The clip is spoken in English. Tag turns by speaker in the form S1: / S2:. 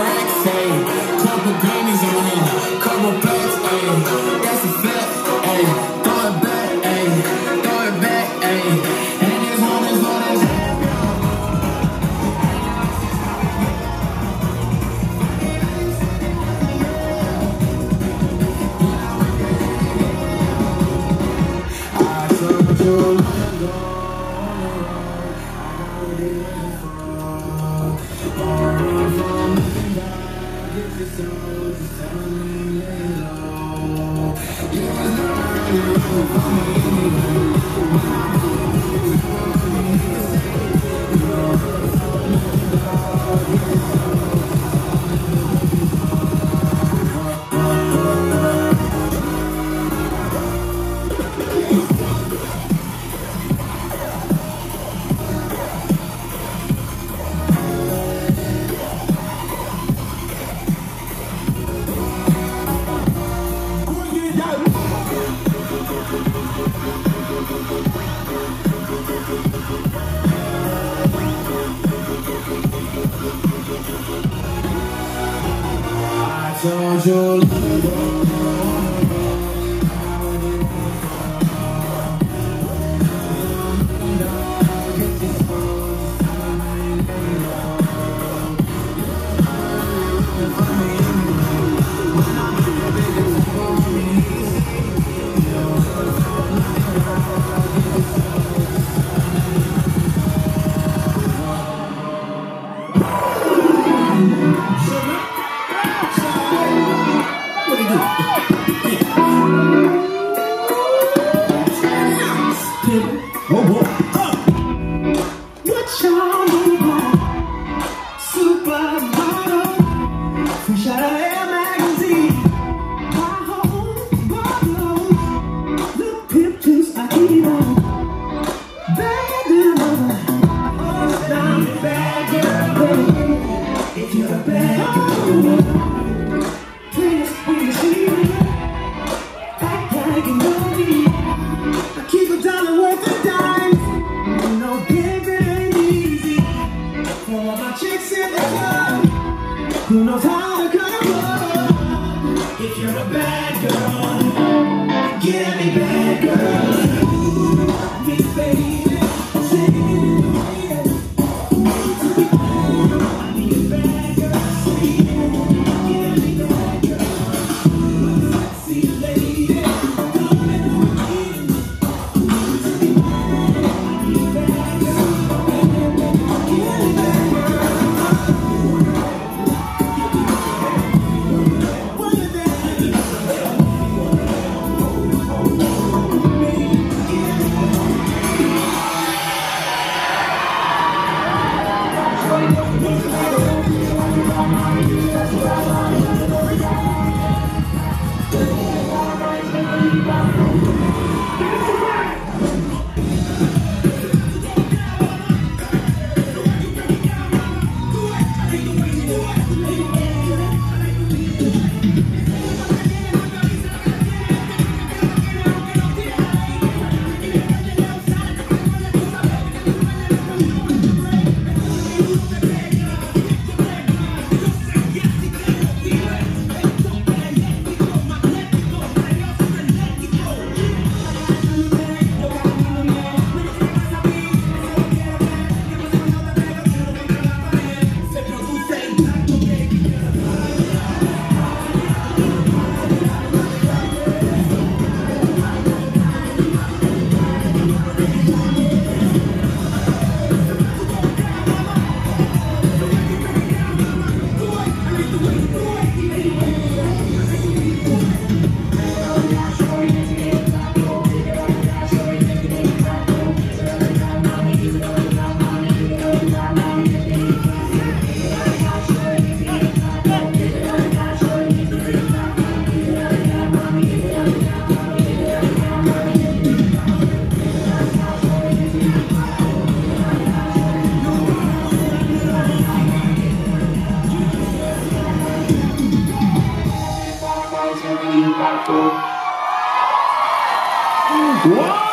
S1: racks, ayy. Couple grannies on me, couple packs, ayy. That's a fact, ayy. Throw it back, ayy. Throw it back, ayy. And this one is what is I told you long ago. You're the want
S2: If you're a bad girl, Santo.
S1: Uau!